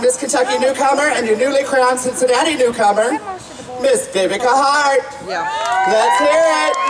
Miss Kentucky newcomer and your newly crowned Cincinnati newcomer, Miss Vivica Heart. Yeah. Let's hear it.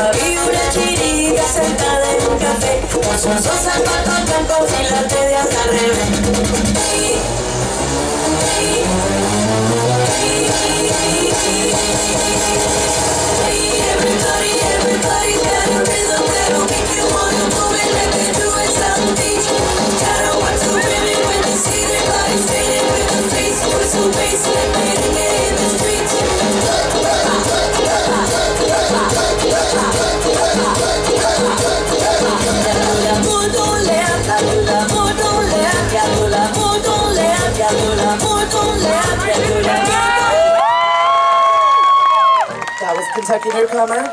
Había una chiriga sentada en un café, con sus dos zapatos blancos y las medias al revés. That was Kentucky newcomer.